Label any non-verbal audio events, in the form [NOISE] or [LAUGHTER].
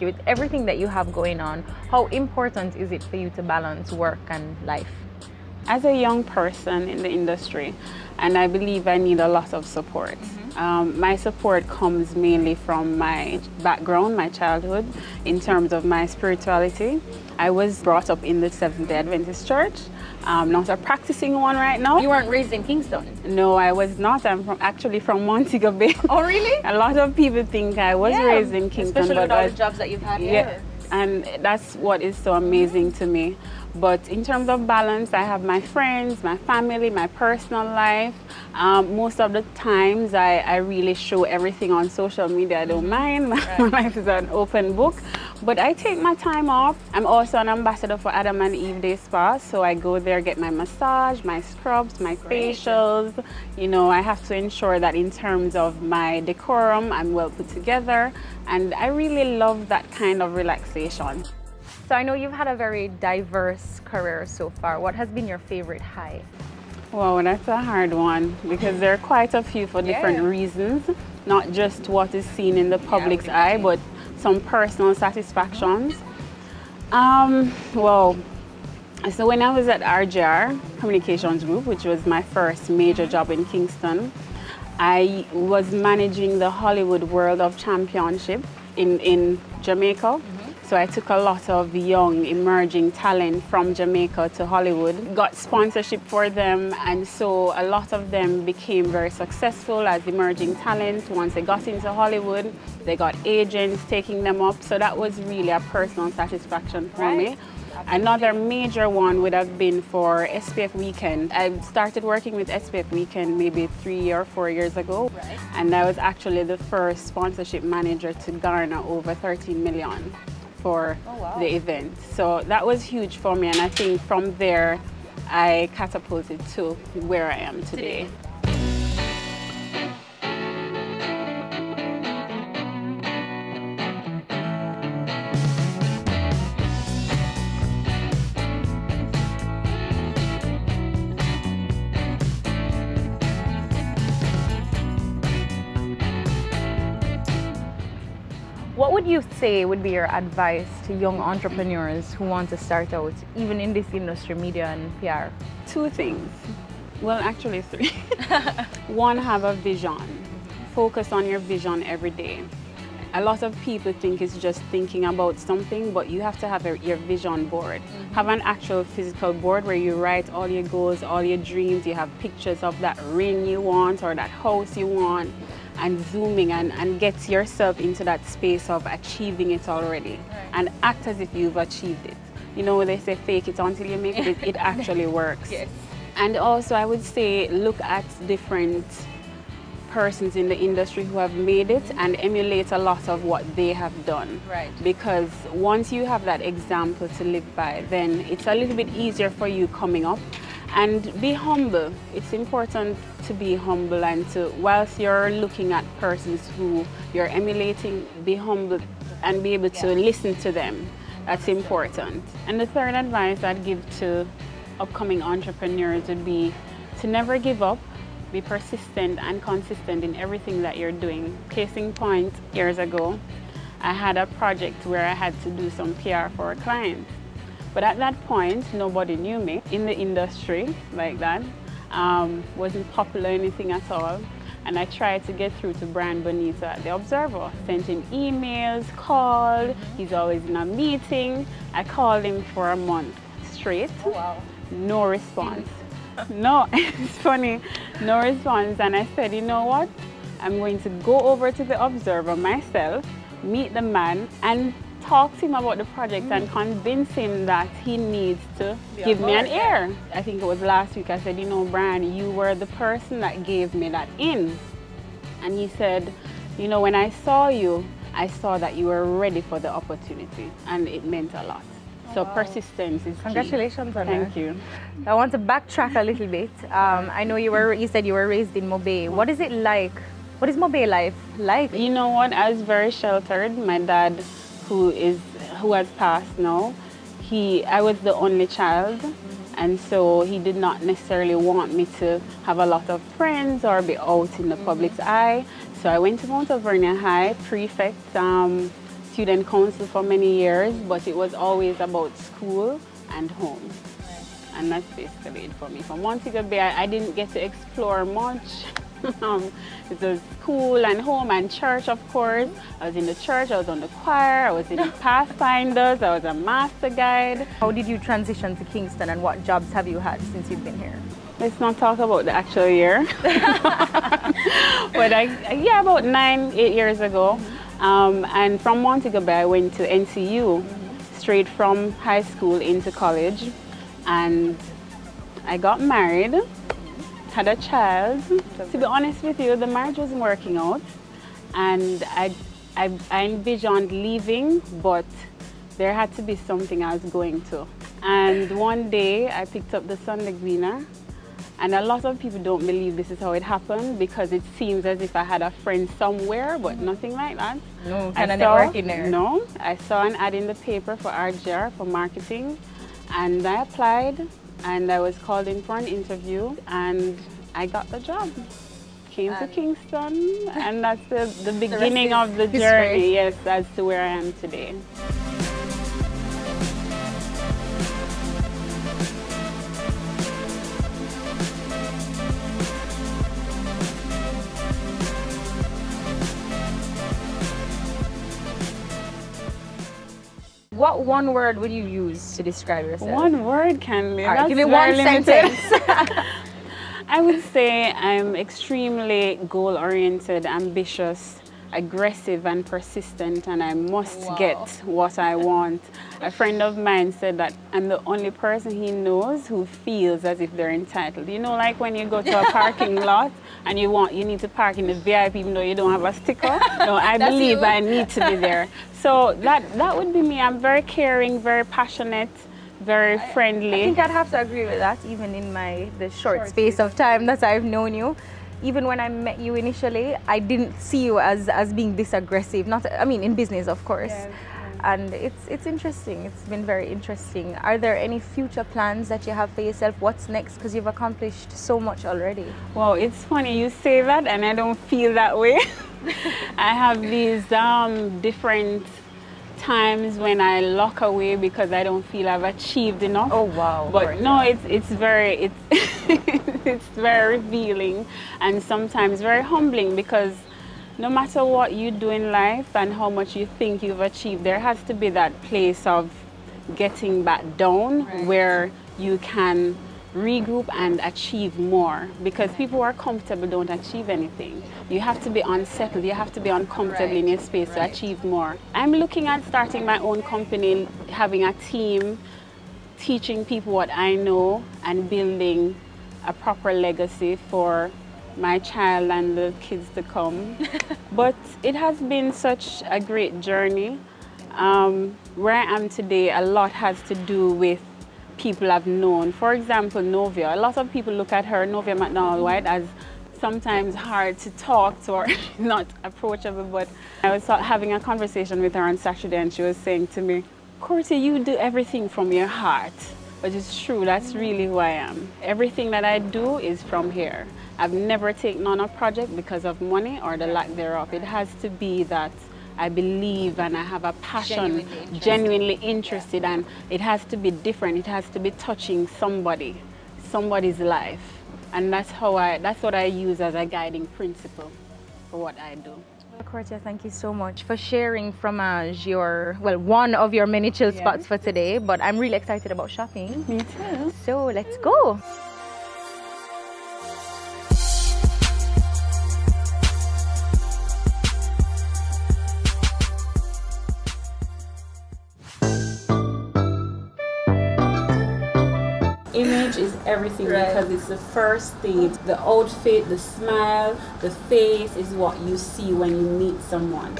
With everything that you have going on, how important is it for you to balance work and life? As a young person in the industry, and I believe I need a lot of support. Mm-hmm. Um, my support comes mainly from my background, my childhood, in terms of my spirituality. I was brought up in the Seventh day Adventist Church. I'm not a practicing one right now. You weren't raised in Kingston? No, I was not. I'm from, actually from [LAUGHS] Montego Bay. Oh, really? a lot of people think I was yeah, raised in Kingston. Especially with all the jobs that you've had yeah, here. And that's what is so amazing to me. But in terms of balance, I have my friends, my family, my personal life. Um, most of the times, I, I, really show everything on social media. I don't mind. [LAUGHS] Right. my life is an open book. But I take my time off. I'm also an ambassador for Adam and Eve Day Spa. So I go there, get my massage, my scrubs, my Great. facials. You know, I have to ensure that in terms of my decorum, I'm well put together. And I really love that kind of relaxation. So I know you've had a very diverse career so far. What has been your favorite high? Well, that's a hard one because there are quite a few for different yeah. reasons, not just what is seen in the public's yeah, eye, but some personal satisfactions. Um, well, so when I was at RJR Communications Group, which was my first major job in Kingston, I was managing the Hollywood World of Championship in, in Jamaica. So I took a lot of young emerging talent from Jamaica to Hollywood, got sponsorship for them, and so a lot of them became very successful as emerging talent. Once they got into Hollywood, they got agents taking them up. So that was really a personal satisfaction for right. me. Another major one would have been for SPF Weekend. I started working with SPF Weekend maybe three or four years ago, right. and I was actually the first sponsorship manager to garner over 13 million for oh, wow. the event. So that was huge for me, and I think from there, I catapulted to where I am today. today. You say would be your advice to young entrepreneurs who want to start out, even in this industry, media and PR? Two things. Well, actually, three. [LAUGHS] One, have a vision. Focus on your vision every day. A lot of people think it's just thinking about something, but you have to have a, your vision board. Mm -hmm. Have an actual physical board where you write all your goals, all your dreams. You have pictures of that ring you want or that house you want and zooming and, and get yourself into that space of achieving it already right. and act as if you've achieved it. You know, they say fake it until you make it, it [LAUGHS] actually works. Yes. And also I would say look at different persons in the industry who have made it and emulate a lot of what they have done. Right. Because once you have that example to live by, then it's a little bit easier for you coming up and be humble. It's important to be humble and to, whilst you're looking at persons who you're emulating, be humble and be able to listen to them. That's important. And the third advice I'd give to upcoming entrepreneurs would be to never give up, be persistent and consistent in everything that you're doing. Case in point, years ago, I had a project where I had to do some PR for a client. But at that point, nobody knew me in the industry like that. Um, wasn't popular anything at all. And I tried to get through to Brian Bonitto at The Observer. Sent him emails, called. He's always in a meeting. I called him for a month straight. Oh, wow. No response. no, [LAUGHS] it's funny. No response. And I said, you know what? I'm going to go over to The Observer myself, meet the man, and talk to him about the project mm. and convince him that he needs to give me an ear. I think it was last week I said, you know, Brian, you were the person that gave me that in. And he said, you know, when I saw you, I saw that you were ready for the opportunity and it meant a lot. So wow. persistence is Congratulations key. on Thank you. I want to backtrack a little bit. Um, I know you were you said you were raised in MoBay. What is it like? What is MoBay life like? You know what? I was very sheltered. My dad who is who has passed now, he I was the only child and so he did not necessarily want me to have a lot of friends or be out in the public's eye. So I went to Mount Alvernia High, prefect, um, student council for many years, but it was always about school and home. And that's basically it for me. From Montego Bay, I, I didn't get to explore much. Um, it was school and home and church, of course. I was in the church, I was on the choir, I was in the [LAUGHS] Pathfinders, I was a master guide. How did you transition to Kingston and what jobs have you had since you've been here? Let's not talk about the actual year. [LAUGHS] but I, yeah, about nine, eight years ago. Um, and from Montego Bay, I went to NCU, straight from high school into college. And I got married, had a child. To be honest with you, the marriage wasn't working out. And I, I, I envisioned leaving, but there had to be something I was going to. And one day I picked up the Sunday Gleaner and a lot of people don't believe this is how it happened because it seems as if I had a friend somewhere, but nothing like that. No kind of networking there. No, I saw an ad in the paper for RJR for marketing, and I applied, and I was called in for an interview, and I got the job. Came and to Kingston, and that's the, the [LAUGHS] beginning the of the history. journey, yes, as to where I am today. What one word would you use to describe yourself? One word, Candy. Right, give me one limited. sentence. [LAUGHS] [LAUGHS] I would say I'm extremely goal-oriented, ambitious, aggressive and persistent and I must wow. get what I want. A friend of mine said that I'm the only person he knows who feels as if they're entitled. You know, like when you go to a [LAUGHS] parking lot and you want, you need to park in the VIP even though you don't have a sticker. No, I believe you. I need to be there. So that, that would be me. I'm very caring, very passionate, very friendly. I, I think I'd have to agree with that even in my the short, short space of time that I've known you even when I met you initially, I didn't see you as, as being this aggressive. Not, I mean, in business, of course. Yes. And it's, it's interesting. It's been very interesting. Are there any future plans that you have for yourself? What's next? Because you've accomplished so much already. Well, it's funny you say that, and I don't feel that way. [LAUGHS] I have these um, different times when I lock away because I don't feel I've achieved enough. Oh wow! But no, it's it's very it's [LAUGHS] it's very revealing and sometimes very humbling because no matter what you do in life and how much you think you've achieved, there has to be that place of getting back down right. where you can regroup and achieve more because people who are comfortable don't achieve anything. You have to be unsettled, you have to be uncomfortable right. in your space right. to achieve more. I'm looking at starting my own company, having a team, teaching people what I know and building a proper legacy for my child and the kids to come. [LAUGHS] but it has been such a great journey. Um, where I am today, a lot has to do with people I've known. For example, Novia. A lot of people look at her, Novia McDonald Whyte, as sometimes hard to talk to or [LAUGHS] not approachable. But I was having a conversation with her on Saturday and she was saying to me, Cortia, you do everything from your heart. But it's true, that's really who I am. Everything that I do is from here. I've never taken on a project because of money or the lack thereof. It has to be that I believe and I have a passion, genuinely interested, genuinely interested yeah. and it has to be different. It has to be touching somebody, somebody's life. And that's how I, that's what I use as a guiding principle for what I do. Cortia, thank you so much for sharing from us your, well, one of your many chill spots for today, but I'm really excited about shopping. Me too. So let's go. Image is everything right. because it's the first thing. The outfit, the smile, the face is what you see when you meet someone.